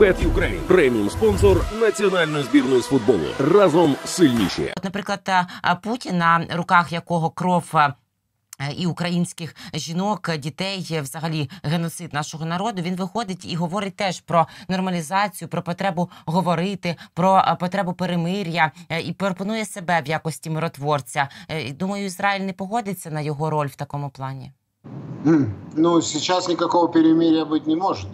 Bet Ukraine – преміум спонсор національної збірної з футболу. Разом сильніші. От, наприклад, Путін, на руках якого кров. е, І українських жінок, дітей, взагалі геноцид нашого народу. Він виходить і говорить теж про нормалізацію, про потребу говорити, про е, потребу перемир'я е, і пропонує себе в якості миротворця. Думаю, Ізраїль не погодиться на його роль в такому плані. Ну, сейчас никакого перемирия быть не может.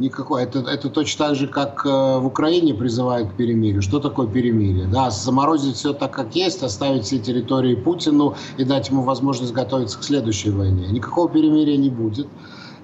Никакой. Это, это точно так же, как э, в Украине призывают к перемирию. Что такое перемирие? Да, заморозить все так, как есть, оставить все территории Путину и дать ему возможность готовиться к следующей войне. Никакого перемирия не будет.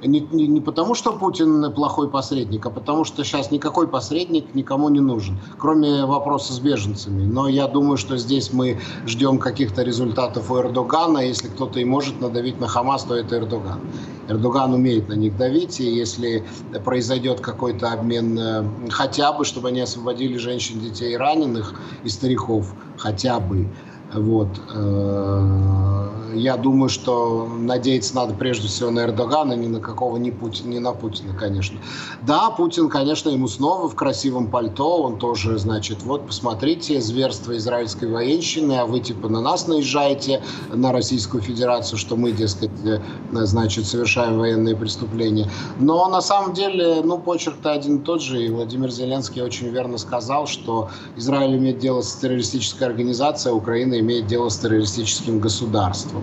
Не, не, не потому, что Путин плохой посредник, а потому что сейчас никакой посредник никому не нужен, кроме вопроса с беженцами. Но я думаю, что здесь мы ждем каких-то результатов у Эрдогана. Если кто-то и может надавить на Хамас, то это Эрдоган. Эрдоган умеет на них давить, и если произойдет какой-то обмен э, хотя бы, чтобы они освободили женщин, детей и раненых, и стариков, хотя бы, вот. э, Я думаю, что надеяться надо прежде всего на Эрдогана, не на какого ни Путина, не на Путина, конечно. Да, Путин, конечно, ему снова в красивом пальто, он тоже, значит, вот, посмотрите, зверство израильской военщины, а вы типа на нас наезжаете, на Российскую Федерацию, что мы, дескать, э, значит, совершаем военные преступления. Но на самом деле, ну, почерк-то один и тот же, и Владимир Зеленский очень верно сказал, что Израиль имеет дело с террористической организацией, а Украина имеет дело с террористическим государством.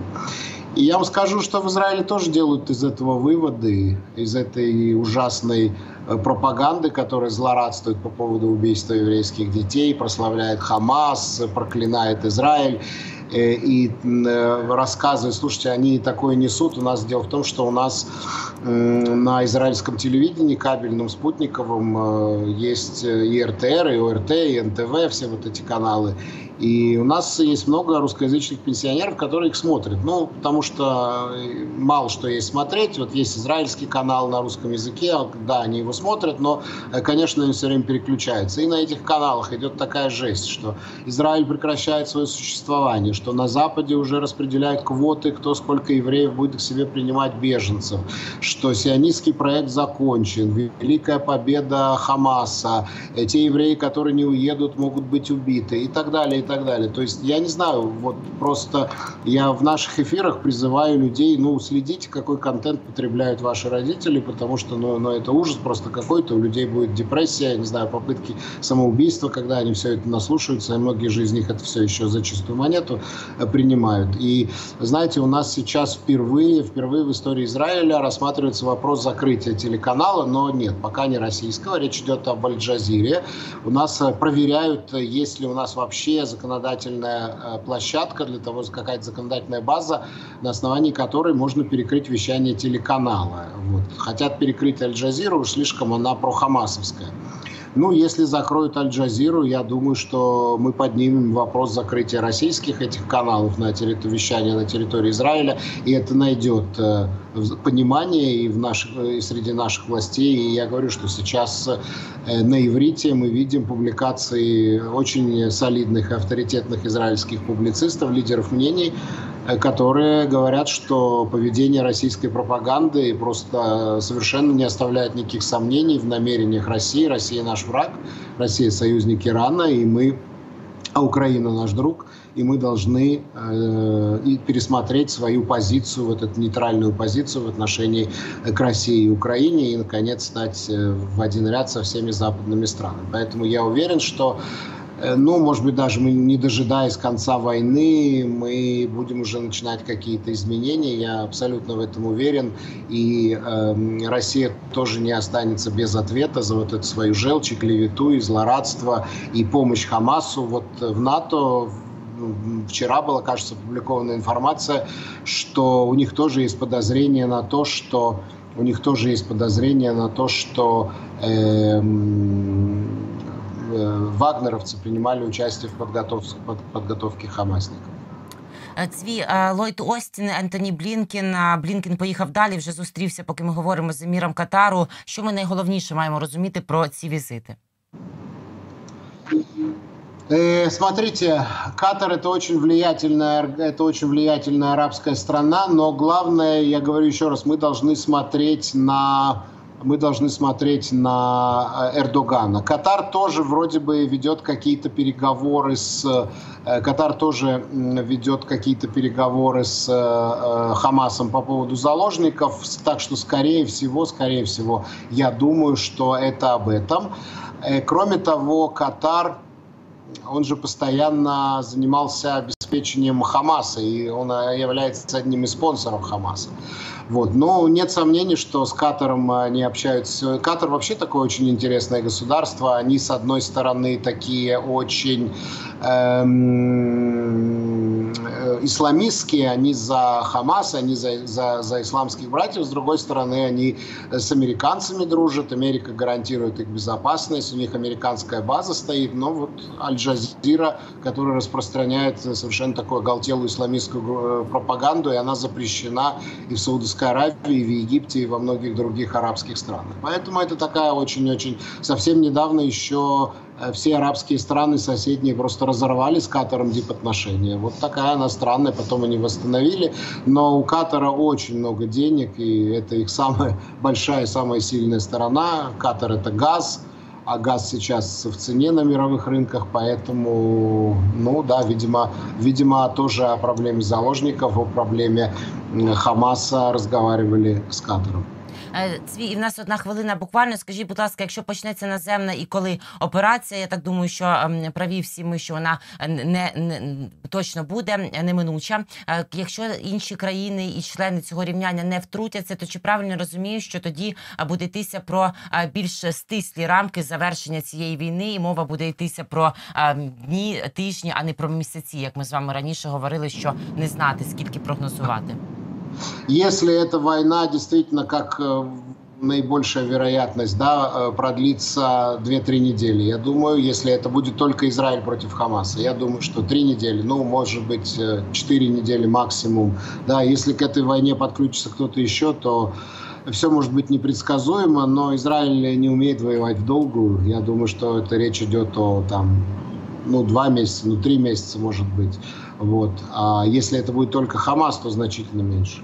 И я вам скажу, что в Израиле тоже делают из этого выводы, из этой ужасной э, пропаганды, которая злорадствует по поводу убийства еврейских детей, прославляет Хамас, проклинает Израиль э, и э, рассказывает, слушайте, они такое несут. У нас дело в том, что у нас на израильском телевидении, кабельном, спутниковом, есть и РТР, и ОРТ, и НТВ, все вот эти каналы. И у нас есть много русскоязычных пенсионеров, которые их смотрят. Ну, потому что э, мало что есть смотреть. Вот есть израильский канал на русском языке, да, они его смотрят, но, э, конечно, они все время переключаются. И на этих каналах идет такая жесть, что Израиль прекращает свое существование, что на Западе уже распределяют квоты, кто сколько евреев будет к себе принимать беженцев, что сионистский проект закончен, великая победа Хамаса, э, те евреи, которые не уедут, могут быть убиты и так далее, так далее. То есть я не знаю, вот просто я в наших эфирах призываю людей, ну, следите, какой контент потребляют ваши родители, потому что, ну, ну это ужас просто какой-то, у людей будет депрессия, не знаю, попытки самоубийства, когда они все это наслушаются, и многие же из них это все еще за чистую монету э, принимают. И, знаете, у нас сейчас впервые, впервые в истории Израиля рассматривается вопрос закрытия телеканала, но нет, пока не российского, речь идет об Аль-Джазире. У нас э, проверяют, э, есть ли у нас вообще законодательная э, площадка для того, какая-то законодательная база, на основании которой можно перекрыть вещание телеканала. Вот. Хотят перекрыть Аль-Джазиру, слишком она прохамасовская. Ну, если закроют Аль-Джазиру, я думаю, что мы поднимем вопрос закрытия российских этих каналов на территории вещания на территории Израиля, и это найдет э, понимание и, в наших, и среди наших властей. И я говорю, что сейчас э, на иврите мы видим публикации очень солидных и авторитетных израильских публицистов, лидеров мнений, э, которые говорят, что поведение российской пропаганды просто совершенно не оставляет никаких сомнений в намерениях России. Россия наш враг, Россия союзник Ирана, и мы, а Украина наш друг, и мы должны э, пересмотреть свою позицию, вот эту нейтральную позицию в отношении э, к России и Украине, и, наконец, стать э, в один ряд со всеми западными странами. Поэтому я уверен, что Э, ну, может быть, даже мы, не дожидаясь конца войны, мы будем уже начинать какие-то изменения. Я абсолютно в этом уверен. И э, Россия тоже не останется без ответа за вот эту свою желчь, клевету, и злорадство, и помощь Хамасу. Вот в НАТО ну, вчера была, кажется, опубликована информация, что у них тоже есть подозрение на то, что у них тоже есть подозрение на то, что э, вагнеровцы принимали участие в подготовке, под- подготовке хамасников. Е, Цві е, Ллойд Остін, Ентоні Блінкен. А Блінкен поїхав далі. Вже зустрівся, поки ми говоримо з еміром Катару. Що ми найголовніше маємо розуміти про ці візити? Э, Смотрите, Катар это очень влиятельная, это очень влиятельная арабская страна, но главное, я говорю еще раз, мы должны смотреть на мы должны смотреть на э, Эрдогана. Катар тоже вроде бы ведет какие-то переговоры с... Э, Катар тоже ведет какие-то переговоры с э, Хамасом по поводу заложников, так что, скорее всего, скорее всего, я думаю, что это об этом. Кроме того, Катар он же постоянно занимался обеспечением Хамаса, и он является одним из спонсоров Хамаса. Вот. Но нет сомнений, что с Катаром они общаются. Катар вообще такое очень интересное государство. Они, с одной стороны, такие очень эм, э, исламистские, они за Хамас, они за, за, за исламских братьев. С другой стороны, они с американцами дружат. Америка гарантирует их безопасность. У них американская база стоит. Но вот Аль-Джазира, который распространяет совершенно такую оголтелую исламистскую э, пропаганду, и она запрещена и в Саудовской Саудовской Аравии, в Египте и во многих других арабских странах. Поэтому это такая очень-очень... Совсем недавно еще э, все арабские страны соседние просто разорвали с Катаром дипотношения. Вот такая она странная, потом они восстановили. Но у Катара очень много денег, и это их самая большая, самая сильная сторона. Катар – это газ, а газ сейчас в цене на мировых рынках, поэтому, ну да, видимо, видимо тоже о проблеме заложников, о проблеме Хамаса разговаривали с Катаром. Е, Цві, і в нас одна хвилина. Буквально скажіть, будь ласка, якщо почнеться наземна і коли операція, я так думаю, що ем, праві всі ми, що вона не, не точно буде неминуча. Е, якщо інші країни і члени цього рівняння не втрутяться, то чи правильно розумію, що тоді буде йтися про більш стислі рамки завершення цієї війни, і мова буде йтися про дні, тижні, а не про місяці, як ми з вами раніше говорили, що не знати скільки прогнозувати. Если эта война действительно, как э, наибольшая вероятность, да, э, продлится 2-3 недели. Я думаю, если это будет только Израиль против Хамаса, я думаю, что 3 недели, ну, может быть, 4 э, недели максимум. Да, если к этой войне подключится кто-то еще, то все может быть непредсказуемо, но Израиль не умеет воевать в долгую. Я думаю, что это речь идет о там, ну, два месяца, ну, три месяца, может быть. Вот. А если это будет только Хамас, то значительно меньше.